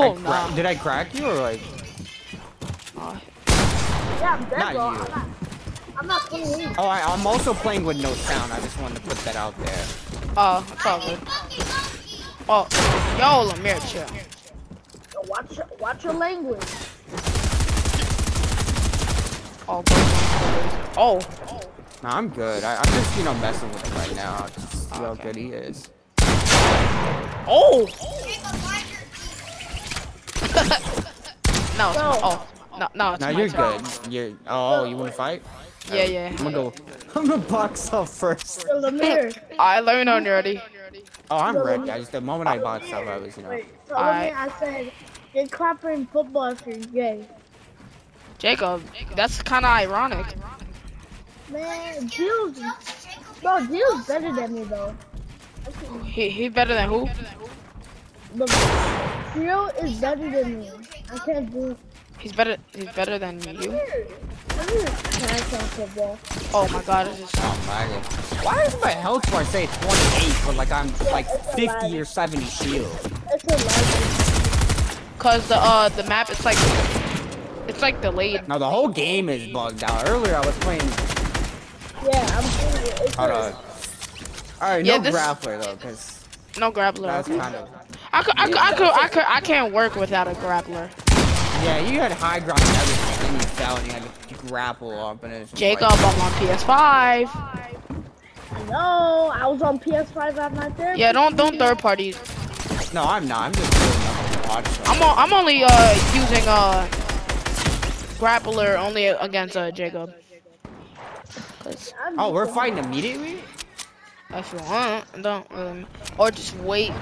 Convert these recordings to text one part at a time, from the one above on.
Oh, I nah. Did I crack you or like? Uh, Yeah, I'm dead, Not bro. you. I'm not, I'm not playing. Oh, I, I'm also playing with no sound. I just wanted to put that out there. oh, it's all good. Oh, yo, Lemire, chill. Yo, Watch, your- watch your language. Oh, bro. Oh, No, I'm good. I, I'm just you know messing with him right now. Just see how good he is. oh. No, No. Oh, no, no, it's Now my you're turn. good. You're. Oh, you want to fight? Yeah, oh, yeah. I'm gonna go. I'm gonna box off first. Yo, Lemire. I learned on already. Oh, I'm ready. I just the moment I boxed up, I was you know. Wait, so Alright. Lemire, I said, get clapper in football if you're gay. Jacob, that's kind of ironic. Man, Jill's, bro, Jill's better than me though. He he better than who? But Jill is better than me. I can't do. He's better. He's better than you. Lemire can't on football. Oh my God! It's just, Oh my. Why does my health bar say 28, but like I'm like 50 or 70 shield? It's a lot. Cause the uh the map it's like it's like delayed. Now the whole game is bugged out. Earlier I was playing. Yeah, I'm telling you, it's Hold on. All right, Yeah, no this- grappler though, because No grappler. that's okay. kind of. I could I could I could I could I can't work without a grappler. Yeah, you had high ground and everything, then you fell and you had to grapple up, and it's Jacob, Like, I'm on PS5. I know. I was on PS5 at my therapy. Yeah, don't don't third parties. no, I'm not. I'm just doing nothing to watch. I'm o- I'm only uh using uh grappler only against uh Jacob. Cause Oh, we're fighting immediately. If you want, don't um, or just wait.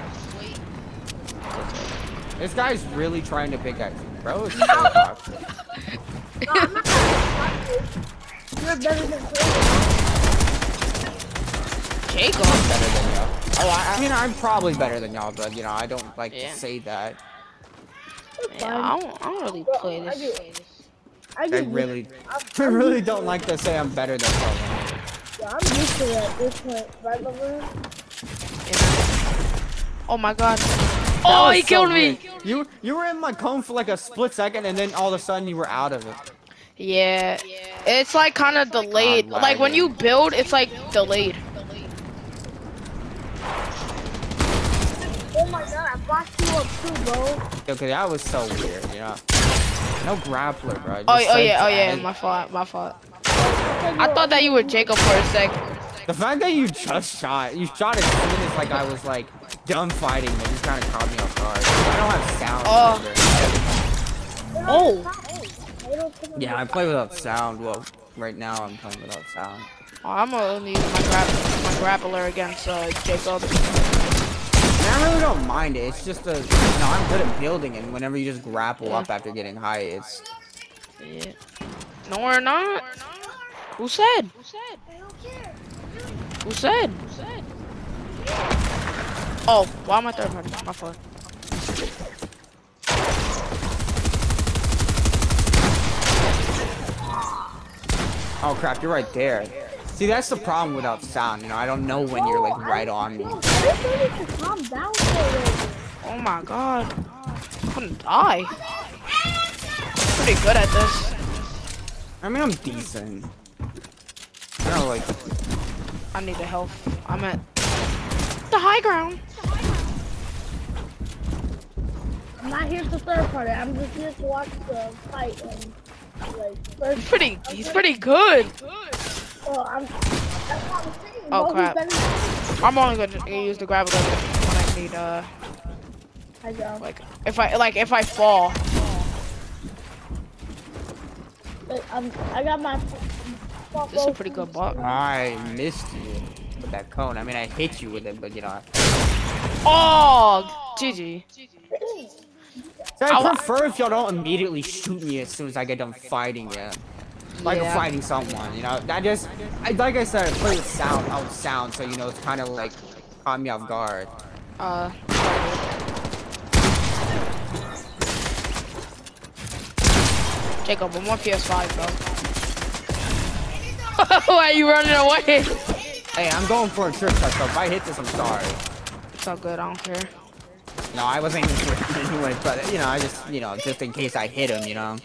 This guy's really trying to pick at you, bro. It's so toxic. No, I'm not gonna you. You're better than Taylor. Jacob. better than y'all. Oh, I, I mean, I'm probably better than y'all, but you know, I don't like Yeah. to say that. Yeah, I don't I don't really play I this. do. I, I really, I really don't like to say I'm better than someone. It. Yeah, I'm used to it at this point, right, Laverne? Oh my god. That Oh, he so killed me. weird. You you were in my cone for like a split second, and then all of a sudden you were out of it. Yeah. It's like kind of delayed. God, Like when you build, it's like delayed. Oh my god, I blocked you up too, bro. Okay, that was so weird, you know. No grappler, bro. Oh, Just oh said yeah, oh yeah, that. my fault, my fault. I thought that you were Jacob for a sec. The fact that you just shot, you shot as soon as like I was like done fighting, it you kind of caught me off guard. I don't have sound. Oh. Oh. Yeah, I play without sound. Well, right now I'm playing without sound. Oh, I'm gonna only use my grap my grappler against uh, Jacob. And I really don't mind it. It's just a, know, I'm good at building, and whenever you just grapple up after getting high, it's. Yeah. No, we're not. Who said? Who said? Who said? Who said? Oh, why am I third party? My fault. Oh crap, you're right there. See, that's the problem without sound. You know, I don't know when you're like right on me. I need to calm down for a little. Oh my god. I'm gonna die. Pretty good at this. I mean, I'm decent. You like, I need the health. I'm at the high ground. I'm not here for third party. I'm just here to watch the fight and like first. He's pretty. He's pretty good. Oh, I'm. That's what I'm. Oh, bro. Crap. I'm only gonna use the grappler when I need uh I go. like if I like if I fall. Like, I'm, I got my. This is a pretty good block. I missed you with that cone. I mean, I hit you with it, but you know. Oh, GG. See, I Ow. prefer if y'all don't immediately shoot me as soon as I get done fighting you. Like Yeah. fighting someone, you know. I just, I, like I said, I play with sound, out sound, so you know it's kind of like caught me off guard. Uh. Jacob, one more PS5, bro. Why are you running away? Hey, I'm going for a trick shot, so if I hit this, I'm sorry. It's all good. I don't care. No, I wasn't aiming for him anyway, but you know, I just, you know, just in case I hit him, you know.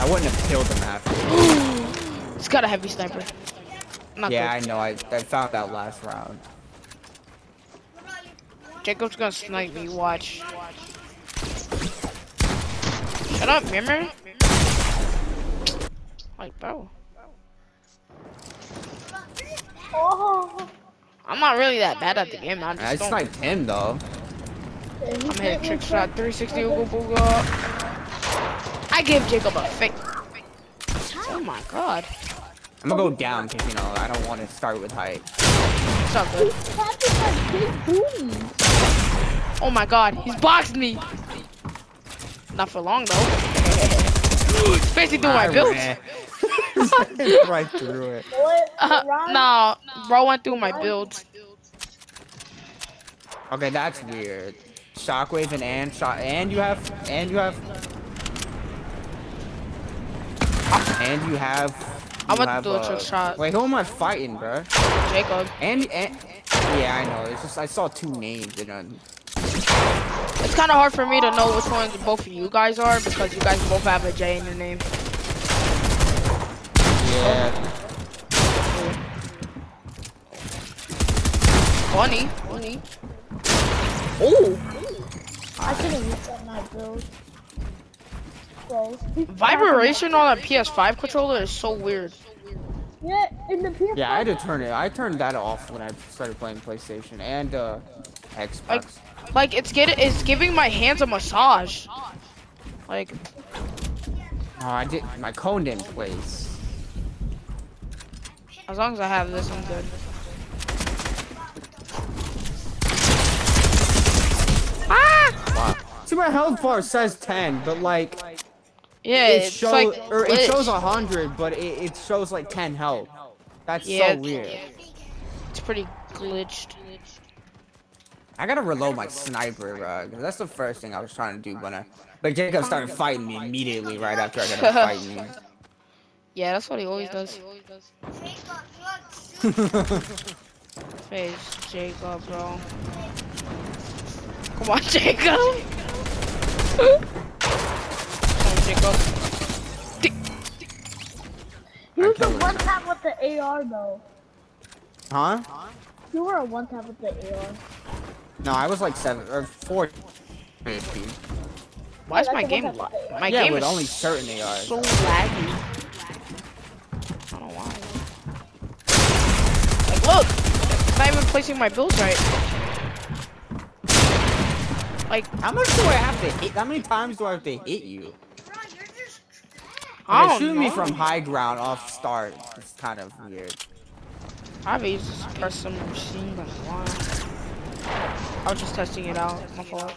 I wouldn't have killed him after. It's got a heavy sniper. Not yeah, good. I know. I, I found that last round. Jacob's gonna snipe me. Watch. Shut up, Mimmer. Like, bro. Oh, I'm not really that bad at the game. I I just don't. sniped him though. I'm hitting trick shot 360 ooga booga. I give Jacob a fake. Oh my god. I'm gonna go down because you know I don't want to start with height. What's up, good? tapping my big booty. Oh my god, he's boxed me. Not for long though. He's basically doing my I build. Ran. right through it. What? Uh, Ron? no, bro went through my build. Okay, that's weird. Shockwave and and shot and you have and you have and you have. I you went to have, do a uh, trick shot. Wait, who am I fighting, bro? Jacob. And and yeah, I know. It's just I saw two names and then It's kind of hard for me to know which ones both of you guys are because you guys both have a J in your name. Yeah. Funny. Funny. Oh, I could have reset my build. Close. Vibration on a PS5 controller is so weird. Yeah, in the PS5. Yeah, I had to turn it. I turned that off when I started playing PlayStation and uh Xbox. Like- Like it's getting, it's giving my hands a massage. Like, oh, I did. My cone didn't place. As long as I have this, I'm good. Ah! Wow. See, my health bar says 10, but like Yeah, it it's shows like or it shows 100, but it, it shows like 10 health. That's Yeah, so weird. It's pretty glitched. I gotta reload my sniper, bro. 'cause that's the first thing I was trying to do when I. But Jacob started fighting me immediately right after I got done fighting me. Yeah, that's what he always does. Face Jacob, bro. Come on, Jacob. Come on, Jacob. You were I the killed one tap with the AR though. huh? You were a one tap with the AR. No, I was like seven or four. Why is Yeah, my game? the one li- that- My Yeah, game with is only certain ARs. so laggy. Don't know why. Like, look, it's not even placing my builds right. Like, How much do I have to hit? How many times do I have to hit you? I shooting me from high ground off start It's kind of weird. I've used this custom machine gun. I was just testing it out. My fault.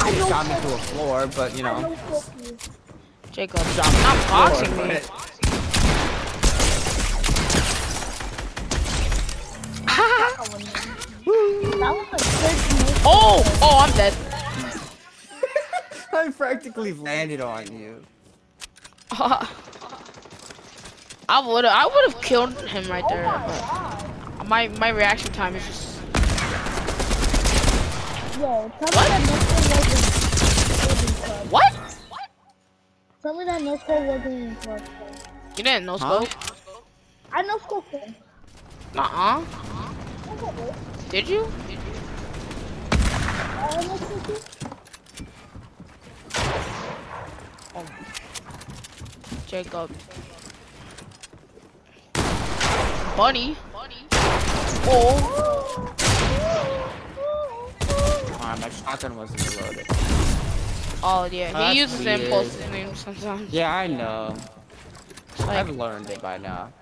I shot me to a floor, but you know. know fuck you. Jacob, stop to boxing me. Oh, oh, I'm dead. I practically landed on you. I would I would have killed him right there, but my my reaction time is just Yo, tell me that no score wasn't wasn't clutch. what? Tell me that no score wasn't in clutch. You didn't know Huh? scope? I know score for. Uh-uh. Did you? I know score for. Jacob. Bunny. Oh. Ah, my shotgun wasn't reloaded. Oh yeah, That's he uses weird. impulse sometimes. Yeah, I know. Like, I've learned it by now.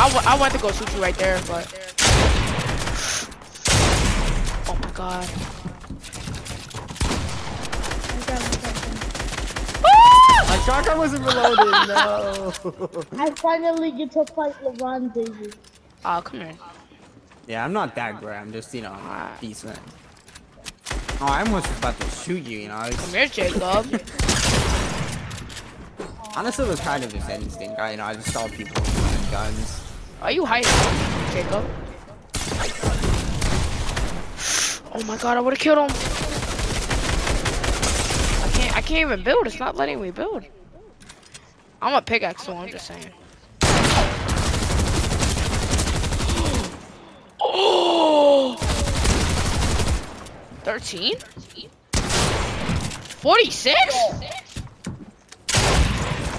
I, w I went to go shoot you right there, but. Oh my god. I'm grabbing something. My shotgun wasn't reloaded, no. I finally get to fight LeBron Davis. Oh, come here. yeah, I'm not that great. I'm just, you know, decent. Oh, I almost was about to shoot you, you know. I Come here, Jacob. honestly, it was kind of just instinct. I, you know, I just saw people. With guns. Are you hiding, Jacob? Oh my god, I would have killed him. I can't. I can't even build. It's not letting me build. I'm a pickaxe, so I'm just saying. Oh! 13? 46?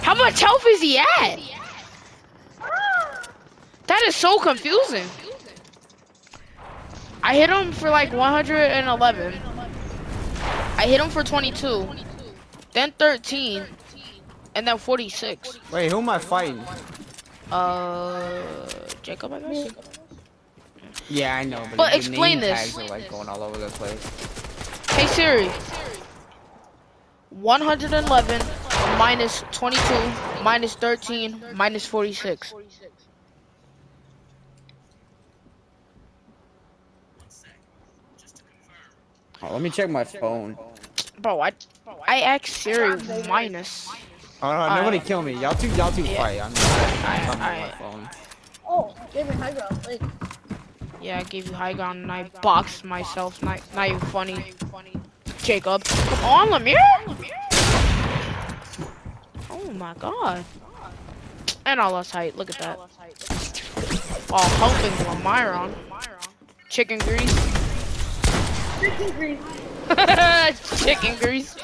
How much health is he at? That is so confusing. I hit him for like 111. I hit him for 22. Then 13. And then 46. Wait, who am I fighting? Uh, Jacob, I guess. Yeah, I know, but, But explain this. tags are like going all over the place. Hey Siri. 111 minus 22 minus 13 minus 46. Oh, let me check my phone. Bro, I I asked Siri minus. Oh no, Alright. nobody uh, kill me. Y'all two, y'all two Yeah. fight. I'm, I'm on my phone. Oh, give me high ground. Like, Yeah, I gave you high ground and I boxed myself. Not, not even funny. Jacob. Come on, Lemire! Oh my god. And I lost height. Look at that. While helping Lamiron. Chicken grease. Freaking grease. Chicken grease.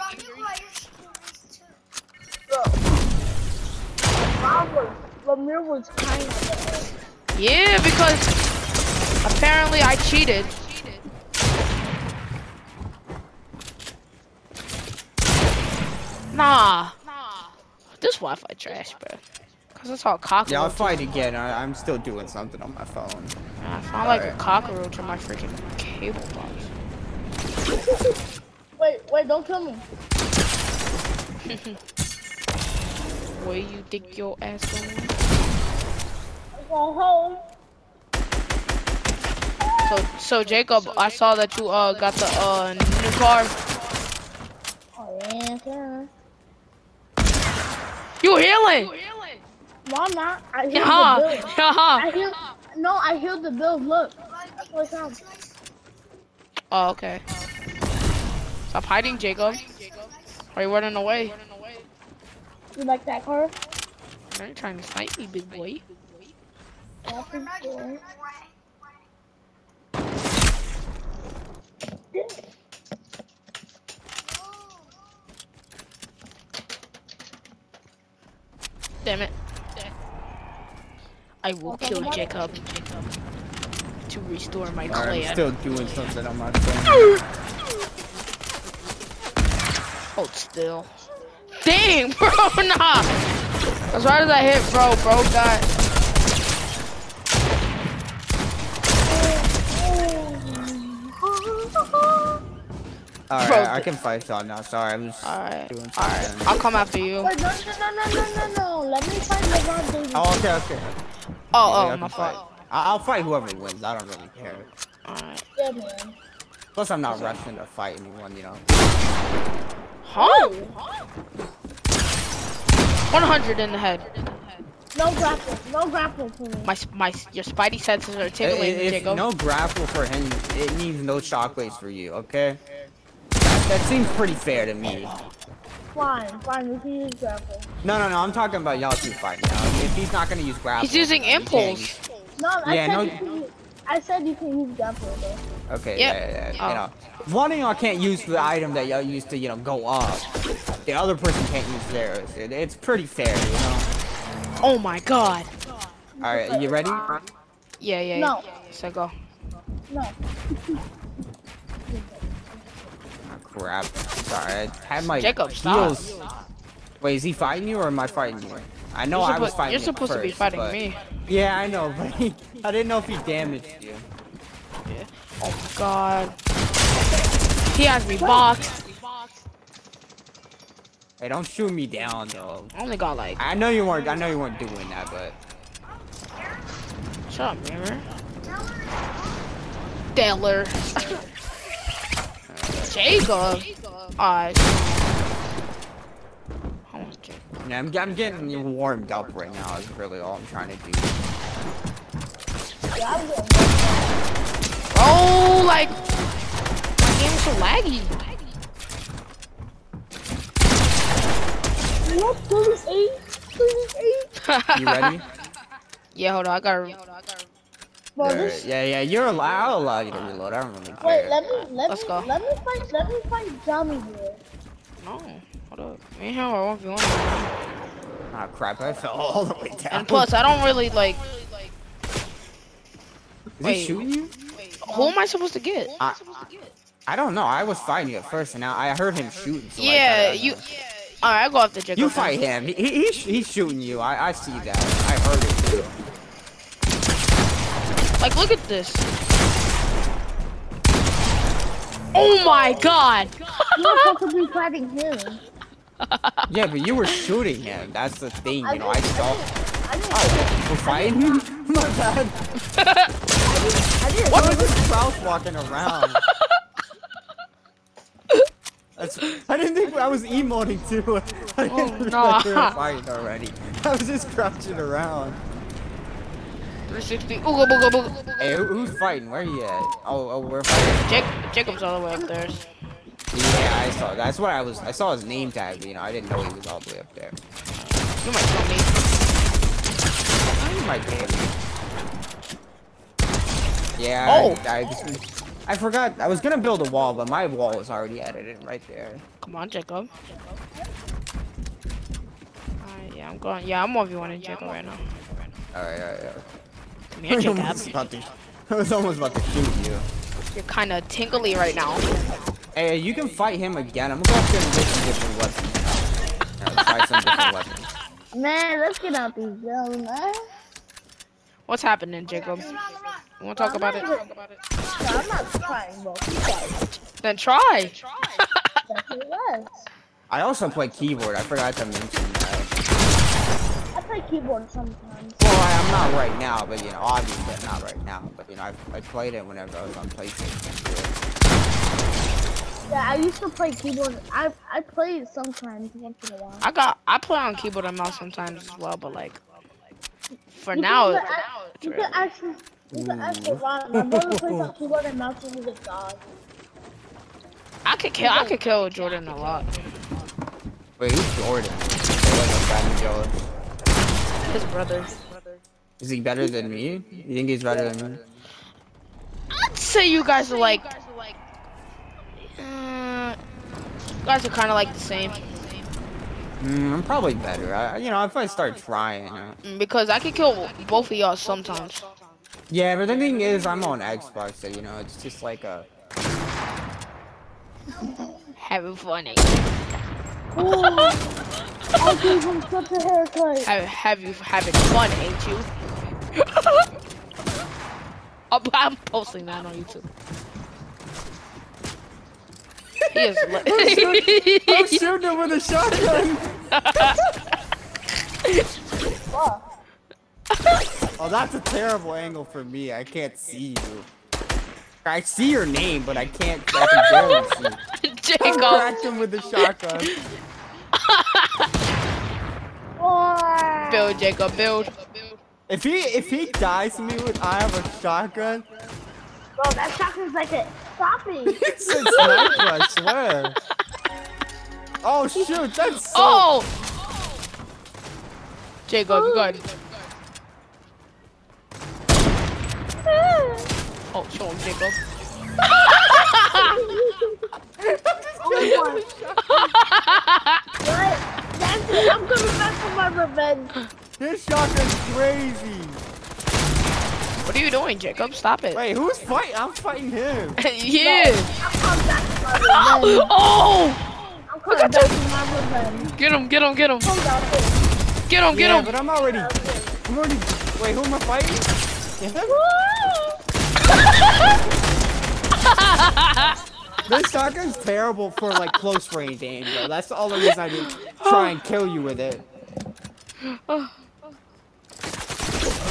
Bro. Was, Lemire was kind of Yeah, because apparently I cheated. Nah. This Wi-Fi trash, bro. Cause it's all cockroach. Yeah, I'll fight again. I, I'm still doing something on my phone. I sound like a Alright. cockroach in my freaking cable box. Wait, wait, don't kill me. Where you think your ass going? I'm going home. So, so Jacob, I saw that you uh got the uh new car. Oh, yeah, sir. You healing? No, I'm not. I healed Yeah, the bill. yeah. I healed. No, I healed the bill. Look. That's what it sounds. Oh, okay. Stop hiding, Jacob. Are you running away? You like that car? Are you trying to snipe me, big boy? Damn it. I will kill Jacob to restore my Alright, I'm still doing something on my phone. Hold still. Dang, bro, nah. As hard as I hit, bro, bro got. Alright, Bro, I can fight y'all now. Sorry, I'm just Alright, doing alright. I'll come after you. Wait, no, no, no, no, no, no, no. Let me find the wrong baby. Oh, okay, okay. Oh, Yeah, I oh, can my fight. fault. I- I'll fight whoever wins. I don't really care. Alright. Yeah, man. Plus, I'm not rushing to fight anyone, you know. Huh? 100 in the head. No grapple. No grapple for me. My, my, your spidey senses are tickling, If Jacob. no grapple for him, it means no shockwaves for you, okay? That, that seems pretty fair to me. Fine, fine. We can use grapple. No, no, no, I'm talking about y'all two fighting now. If he's not gonna use grapple, He's using impulse. No, I Yeah, said no- you can. use- I said you can use grapple though. Okay, Yep. yeah, yeah, yeah. Oh. You know, one of y'all can't use the item that y'all used to, you know, go up. The other person can't use theirs. It, it's pretty fair, you know. Oh my god. All right, you ready? Yeah, yeah, No. yeah. So go. No. Oh, crap. Sorry, I had my Jacob, stop. Wait, is he fighting you or am I fighting you? I know I was fighting you. You're him supposed to be fighting but- me. Yeah, I know, but he, I didn't know if he damaged you. Oh my god. He has me boxed. Hey, don't shoot me down though. I only got like. I know you weren't. I know you weren't doing that, but Shut up, mirror. Deller. Jacob. Alright. Hold on, Jacob. Yeah, I'm, I'm getting warmed up right now. Is really all I'm trying to do. Yeah, I'm getting Oh, like my game's so laggy. What? 38? 38? You ready? yeah, hold on. I gotta. Bro, Alright, this, Yeah, yeah. You're allowed. I'll allow you to reload. I don't really care. wait, let me, let Let's me, go. let me fight, let me fight Dummy here. No, hold up. Me and him are one v one. Ah, crap! I fell all the way down. And plus, I don't really like. is wait. he shooting you? Who am I supposed to get? I, I don't know. I was fighting you at first, and now I heard him shooting. So Yeah, thought I you. know. Alright, I go after Jacob. You then. fight him. He, he, he's, he's shooting you. I, I see that. I heard it too. Like, look at this. Oh my god! You're supposed to be fighting him. Yeah, but you were shooting him. That's the thing, you know. I saw. I didn't, Oh, we're fighting him? My bad. I didn't. What was this crouch walking around? That's, I didn't think I was emoting too. I oh, didn't Oh, realize we were fighting already. I was just crouching around. 360. Ooga booga booga. Hey, who, who's fighting? Where are you at? Oh, oh, we're fighting. Jake, Jacob's all the way up there. Yeah, I saw. That's what I was. I saw his name tag. You know, I didn't know he was all the way up there. You might kill me. He might be. Yeah. Oh. I, I, I forgot. I was gonna build a wall, but my wall was already edited right there. Come on, Jacob. Alright, yeah, I'm going. Yeah, I'm 1v1 in Jacob right now. All right, all right. All right. Come here, I, almost Jacob. about to, I was almost about to shoot you. You're kind of tingly right now. Hey, you can fight him again. I'm gonna go up there and get some different weapons. Yeah, let's try some different weapons. Man, let's get out these guns, man. What's happening, Jacob? You want to talk about it? No, I'm not trying, bro. Keep quiet. Then try. That's what it was. I also play keyboard. I forgot to mention that. I play keyboard sometimes. Well, I, I'm not right now, but you know, obviously I'm not right now. But you know, I, I played it whenever I was on PlayStation. Yeah, I used to play keyboard. I I play it sometimes once in a while. I got. I play on keyboard and mouse sometimes as well, but like, for You now, can, it- you can actually, you can actually run. My brother plays on keyboard and mouse and he's a god. I could kill. I could kill Jordan a lot. Wait, who's Jordan? Like a His brother. Is he better than me? You think he's better than me? I'd say you guys are like. Uh, you guys are kind of like the same Mm, I'm probably better. I, you know, if I start trying. Mm, because I could kill both of y'all sometimes. Yeah, but the thing is, I'm on Xbox, so you know, it's just like a. Having fun. Ooh, I gave him such a haircut. Have, have you having fun, ain't you? I'm, I'm posting that on YouTube. He is I'm shooting him with a shotgun. Fuck. Oh, that's a terrible angle for me. I can't see you. I see your name, but I can't. I can barely see. I Jacob. cracked him with the shotgun. Build, Jacob, build. If he if he dies to me with I have a shotgun, Bro, that shotgun's like a stop it. it's a sniper. I swear. Oh shoot, that's so. Oh! Jacob, you Oh, show him, Jacob. Only one. What? That's it. I'm coming back for my revenge. This shotgun's crazy. What are you doing, Jacob? Stop it. Wait, who's fighting? I'm fighting him. yeah. I'm coming back for my revenge. Oh! I'm coming back for my revenge. Get him, get him, get him. Hold on, wait. Get him, get yeah, him. but I'm already. I'm already. Wait, who am I fighting? Yeah. This shotgun's terrible for like close range aim, bro. That's the only reason I didn't try and kill you with it.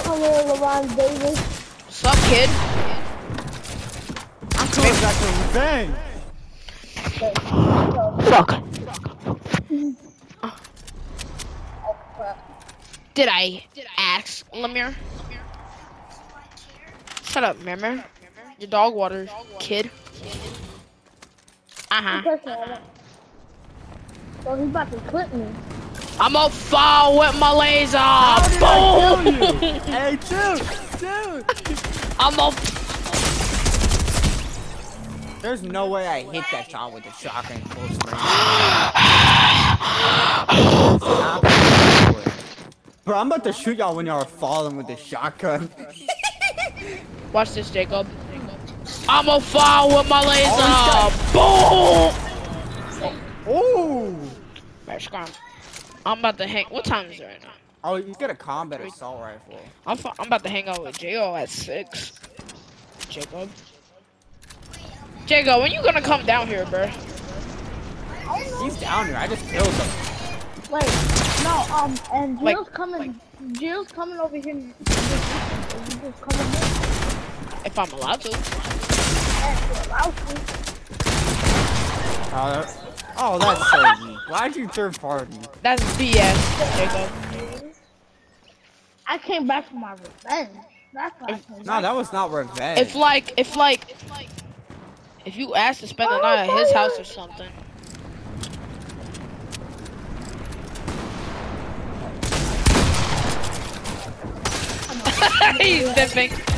Hello, LeBron Davis. What's up, kid? I'm coming back for revenge. Fuck. crap. Did I ask Lemire? Shut up, Mirror. Your dog water, kid. Uh He huh. pressing on he's about to clip me. I'm a fall with my laser. How did I Boom. kill you? hey, dude, dude. I'm a. There's no way I hit that shot with the shotgun close range. Bro, I'm about to shoot y'all when y'all are falling with the shotgun. Watch this, Jacob. I'm a fall with my laser. Oh, Boom. Ooh! Right, scram. I'm about to hang. What time is it right now? Oh, you get a combat assault rifle. I'm, fu- I'm about to hang out with Jo at six. Jacob. Jacob, when you gonna come down here, bro? He's down here. I just killed him. Wait, no, um, and Like- Jill's coming. Jill's coming over here. You just come over here. If I'm allowed to. Yeah, you're allowed to. Oh, that- oh, that's so weak. Why'd you third party? That's BS, Jacob. I came back for my revenge. That's why I No, that was not revenge. If like, if like, if you asked to spend the night at his house or something. He's dipping.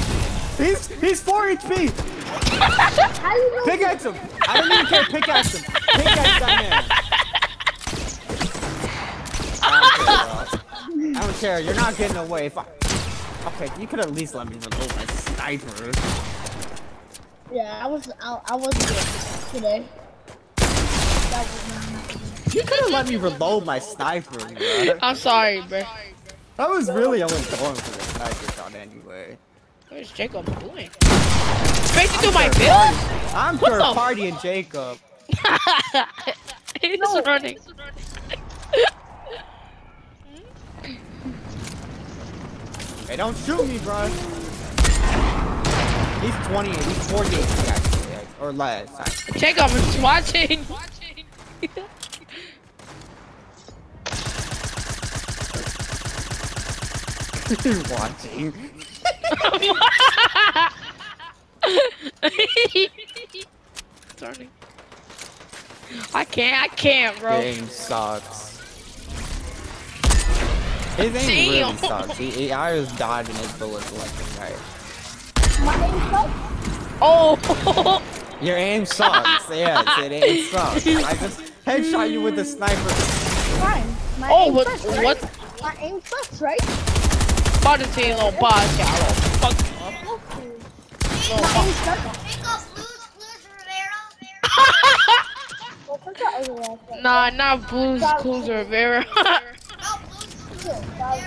He's he's 4 HP. How you? Pickaxe him. I don't even care. Pickaxe him. Pickaxe that man. I don't care, bro. I don't care. You're not getting away. If I... Okay, you could at least let me reload my sniper. Yeah, I was. I, I wasn't good today. That was not. You could have let me reload my sniper, bro. I'm sorry, bro. I was really only going for the sniper shot anyway. Where's Jacob doing? Straight into my build? I'm What third the- partying Jacob. He's running. Hey, don't shoot me, bro. He's 28. He's 48 actually, or less. Jacob, just watching. You're watching. Turning. I can't, I can't, bro. Game sucks. His aim really sucks. He, he, I was dodging his bullets left and right. My name sucks. Oh, Your aim sucks. yes, it aim sucks. I just headshot you with the sniper. Fine. My oh, aim what, sucks, right? what? My aim sucks, right? Body team, little boss, y'all. little Fuck. My Little aim boss. sucks. Pick up Blues, Blues Rivera. Well, put that other one. Nah, not Blues Clues Rivera.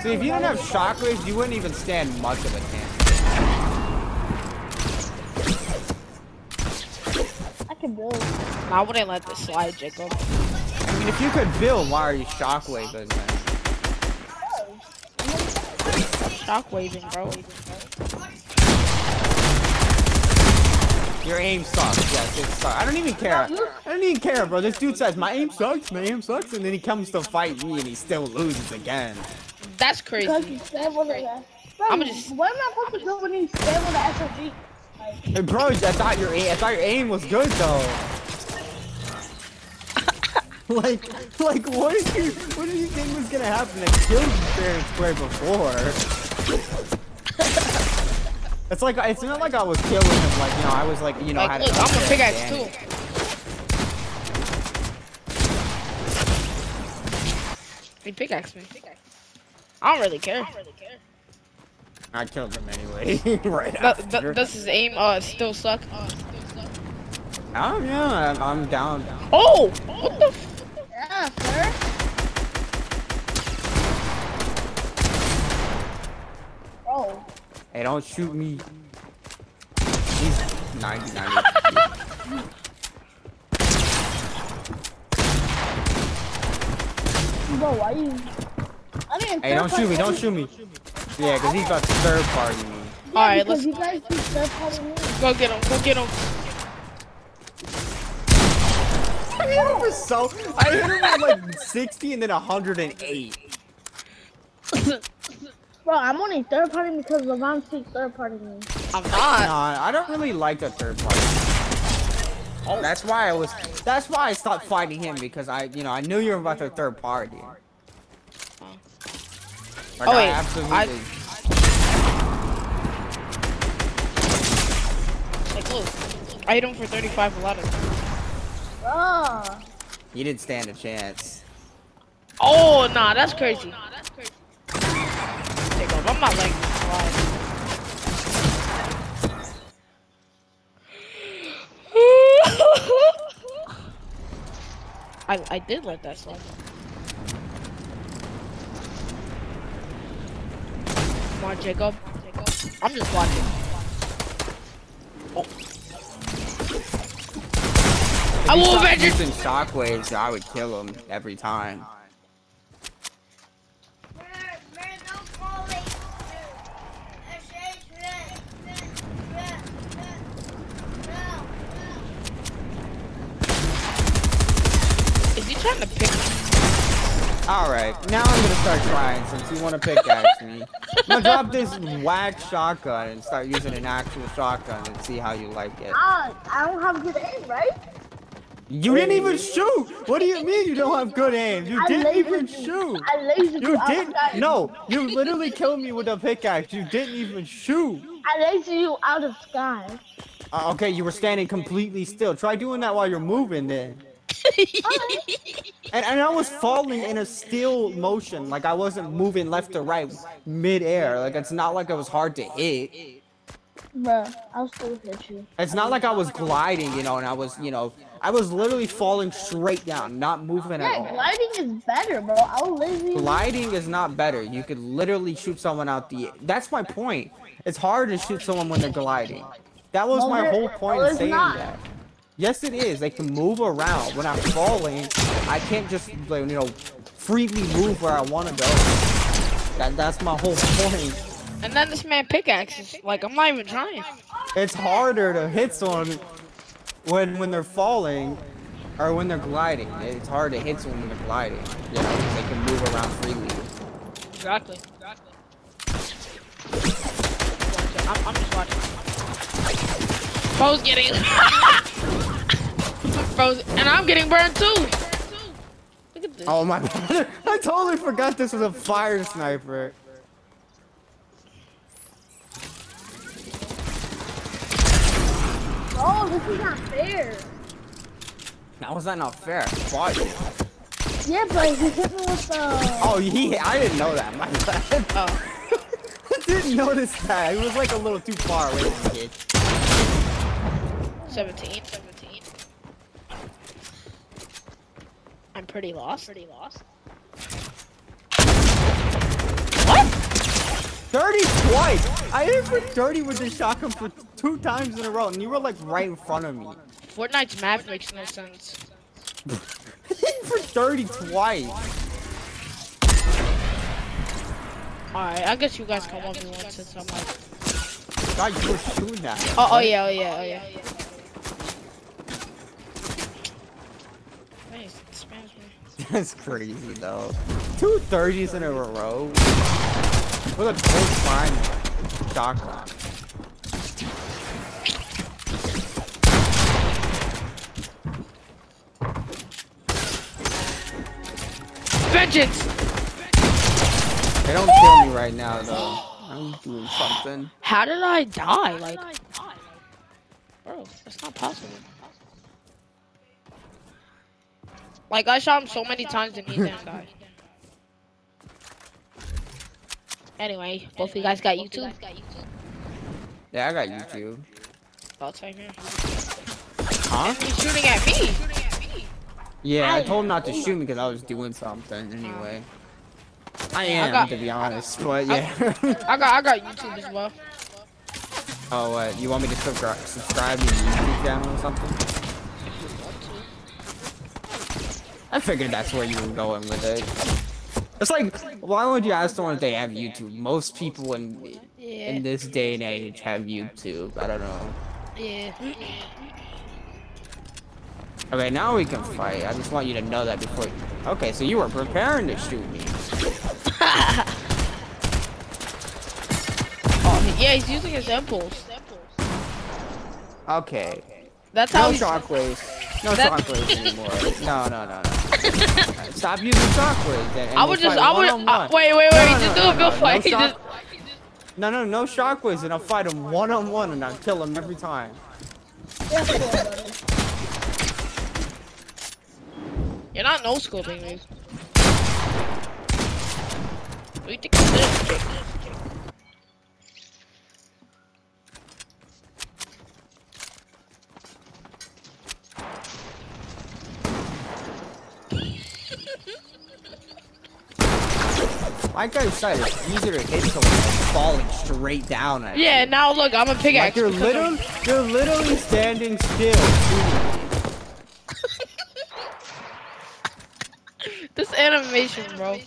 See, if you didn't have shockwaves, you wouldn't even stand much of a chance. I can build. nah, I wouldn't let this slide, Jacob. I mean, if you could build, why are you shockwaving then? Shockwaving, bro. Your aim sucks. Yes, it sucks. I don't even care. I don't even care, bro. This dude says my aim sucks, my aim sucks, and then he comes to fight me and he still loses again. That's Because crazy. you stand with. Bro, I'ma just- what am I supposed to do when you stand with the SMG? Hey, bro, I thought your aim, I thought your aim was good though. like, like, what did you, what did you think was gonna happen? I killed you fair and square before. It's like, it's not like I was killing him. Like, you know, I was like, you know, Like, had look, I'm a unfair pickaxe advantage. too. He pickaxe me. I don't really care. I killed him anyway. right Th- after. th- does his aim uh still suck? Oh yeah, I'm, I'm down. Oh, what the? F- Yeah, sir. Hey, don't shoot me. He's 90, 90. bro, why you? I didn't. hey, don't shoot me, don't shoot me. Yeah, cause he's about to third party me. Yeah, All right, let's you guys keep third party me. go get him. Go get him. I hit him with so, I hit him with like 60 and then 108. Bro, I'm only third party because LeBron speaks third party me. I'm No, not. I don't really like the third party. Oh, that's why I was. That's why I stopped fighting him because I, you know, I knew you were about the third party. Oh. Like, Oh, I absolutely. I- Like, look. I hit him for 35 a lot of Bro. You didn't stand a chance. Oh, nah, that's crazy. Take off. I'm not letting this slide. I, I did let that slide. Come on, Jacob. I'm just watching. Oh. If I he will stopped avenge it. using shockwaves, I would kill him every time. Mer, mer, don't call me. Is he trying to pick me? Alright, now I'm gonna start trying since you wanna pickaxe me. I'm gonna drop this whack shotgun and start using an actual shotgun and see how you like it. Ah, I don't have good aim, right? You didn't even shoot! What do you mean you don't have good aim? You I didn't even you. shoot! I lasered You you didn't? sky. No, you literally killed me with a pickaxe. You didn't even shoot. I lasered you out of sky. Uh, okay, you were standing completely still. Try doing that while you're moving then. And, and I was falling in a still motion, like I wasn't moving left or right mid-air. Like it's not like it was hard to hit. Bruh, I'll still hit you. It's not like I was gliding, you know, and I was, you know, I was literally falling straight down, not moving at Yeah, all. gliding is better, bro. I'll you. Gliding is not better. You could literally shoot someone out the. That's my point. It's hard to shoot someone when they're gliding. That was No, my whole point of saying not. that. Yes, it is. They can move around. When I'm falling, I can't just, like, you know, freely move where I want to go. That, that's my whole point. And then this man pickaxes. Like, I'm not even trying. It's harder to hit someone when when they're falling or when they're gliding. It's hard to hit someone when they're gliding. You know, they can move around freely. Exactly. I'm, I'm just watching. Bro's getting. Bro's, and I'm getting burned too. Look at this. Oh my god. I totally forgot this was a fire sniper. Oh, this is not fair. How was that not fair? I. Yeah, but he hit me with the. Oh, yeah, I didn't know that. My bad. Oh. I didn't notice that. It was like a little too far away from me. 17. 17. I'm pretty lost. Pretty lost. 30 twice! I hit for 30 with the shotgun for two times in a row, and you were like right in front of me. Fortnite's map makes no sense. hit for 30 twice. Alright, I guess you guys come up and one since I'm like. God, you were shooting that. Oh, oh yeah, oh yeah, oh yeah. That's crazy though. Two 30s in a row. With a close fine shotgun. Vengeance! They don't kill me right now though. I'm doing something. How did I die? Like, bro, that's not possible. Like, I shot him so many times and he didn't die. Anyway, both of you guys got YouTube? Yeah, I got YouTube. Oh, same here. Huh? He's shooting at me! Yeah, I told him not to shoot me because I was doing something anyway. I am, got- to be honest, but yeah. I got, I got YouTube as well. oh, what? You want me to subscribe, subscribe to your YouTube channel or something? I figured that's where you were going with it. It's like, why would you ask someone if they have YouTube? Most people in in this day and age have YouTube. I don't know. yeah. Okay, now we can fight. I just want you to know that before. Okay, so you were preparing to shoot me. Oh, yeah, he's using his impulse. Okay. That's how No shockwaves. No That- shockwaves anymore. No, no, no, no. Stop using shockwaves. And, and I we'll would just, I would, uh, wait, wait, wait, No, no, just no, do a no, no, fight. no Just- No, no, no shockwaves, and I'll fight him one on one, and I'll kill him every time. Yeah, cool, buddy. You're not no scoping me. What do you think of this, Jake? Like I said, it's easier to hit someone falling straight down at you. Yeah, now look, I'm a Like you're literally, you're literally standing still. This animation, bro.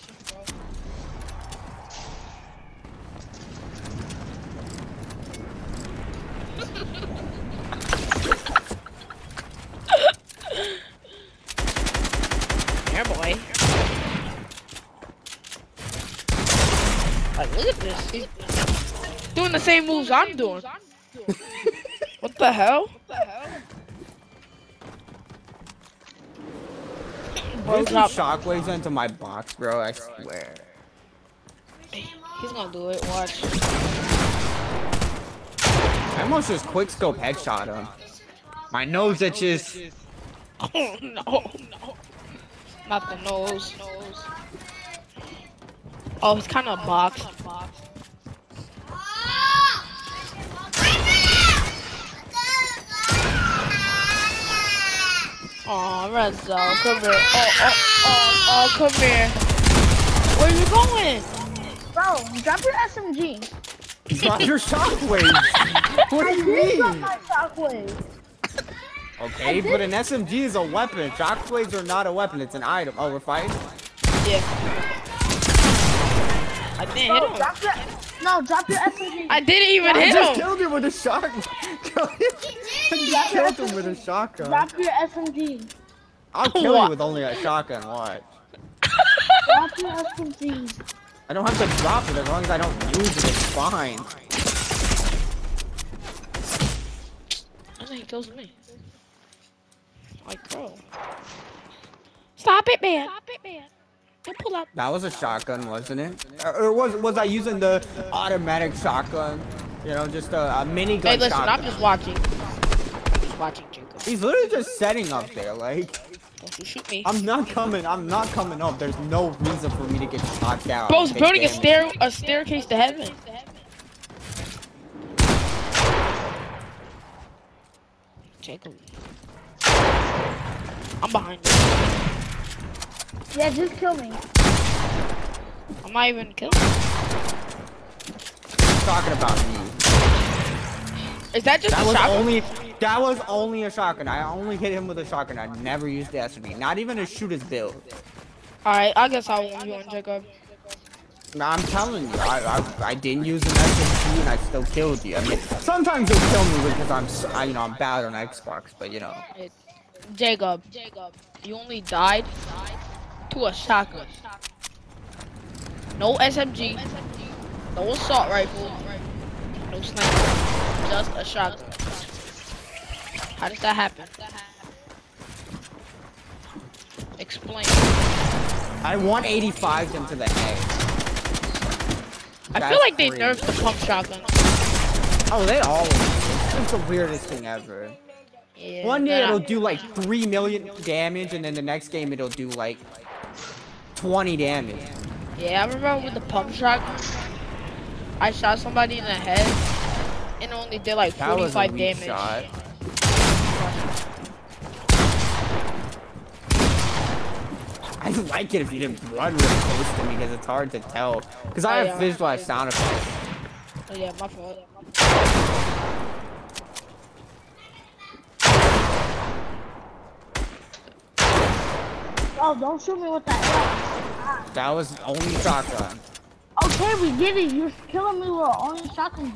Here, boy. Like, look at this. He's doing the moves I'm doing. what the hell? Bro, Put some drop. shockwaves into my box, bro. I swear. He's gonna do it. Watch. I almost just quick scope headshot him. My nose itches. Oh no, no. Not the nose. Oh, he's kind of boxed. Oh, Renzo, come here. Oh, oh, oh, oh, come here. Where are you going? Bro, drop your SMG. Drop your shockwaves. What do you mean? drop mean? my shockwave. Okay, but an SMG is a weapon. Shockwaves are not a weapon. It's an item. Oh, we're fighting. Yeah. I didn't hit him. drop your no, drop your SMG. I didn't even I hit just killed him with a shot. I killed him with a shotgun. Drop your SMG. I'll kill What? you with only a shotgun. Watch. Drop your SMG. I don't have to drop it as long as I don't use it. It's fine. I think he kills me. Like, bro. Stop it, man. Stop it, man. Pull out. That was a shotgun, wasn't it? Or, or was was I using the automatic shotgun? You know, just a, a minigun Hey, listen, shotgun. I'm just watching. I'm just watching, Jacob. He's literally just setting up there. Like, Don't you shoot me. I'm not coming. I'm not coming up. There's no reason for me to get shot down. Bro's building a stair, a staircase to heaven. Jacob. I'm behind you. Yeah, just kill me. I'm not even killing. talking about me. Is that just That a was shotgun? only that was only a shotgun. I only hit him with a shotgun. I never used the SMG. Not even a shoot his build. Alright, I guess I'll one you on Jacob. No, I'm telling you, I, I I didn't use an SMG and I still killed you. I mean, sometimes you'll kill me because I'm s- I, you know I'm bad on Xbox, but you know. Jacob. Jacob. You only died to a shotgun. No SMG. No assault rifle. No sniper. Just a shotgun. How does that happen? Explain. I 185 into the head. I feel like they nerfed the pump shotgun. Oh, they always. It's the weirdest thing ever. Yeah, One day it'll do like three million damage, and then the next game it'll do like 20 damage. Yeah, I remember with the pump shotgun. I shot somebody in the head and only did like That 45 damage. shot. I like it if you didn't run really close to me because it's hard to tell. Because I Oh, have yeah. visualized sound effects. Oh yeah, my fault. Oh, don't shoot me with that. That was only shotgun. Okay, we did it. You're killing me with only shotgun.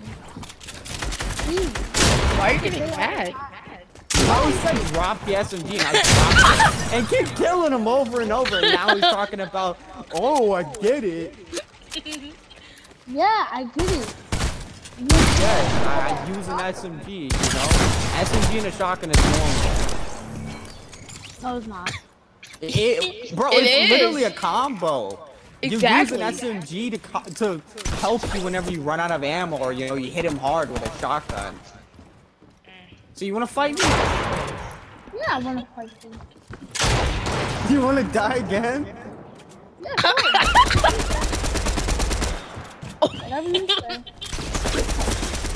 Jeez. Why are you getting mad? I always said drop the SMG and I dropped it. And keep killing him over and over. And now he's talking about, oh, I get it. Yeah, I get it. Yes, I, I use an SMG, you know? SMG and a shotgun is normal. No, it's not. It, bro, It it's is. literally a combo. Exactly. You use an SMG to to help you whenever you run out of ammo or you know you hit him hard with a shotgun. So you want to fight me? Yeah, I wanna fight you. You want to die again? Yeah.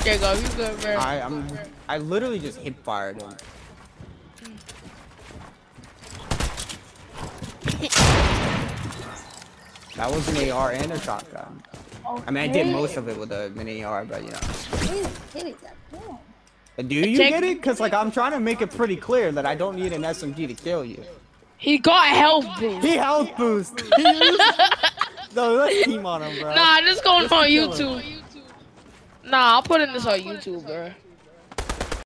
There you go. You good, bro? I I'm I literally just hip fired him. That was an AR and a shotgun. I mean, I did most of it with a mini AR, but you know. Please, hit it, that boom. Do you Check- get it? Cause like I'm trying to make it pretty clear that I don't need an SMG to kill you. He got health boost. He health boost. He used- no, let's team on him, bro. Nah, just going Just on kill him. YouTube. Nah, I'll put in this on YouTube, bro.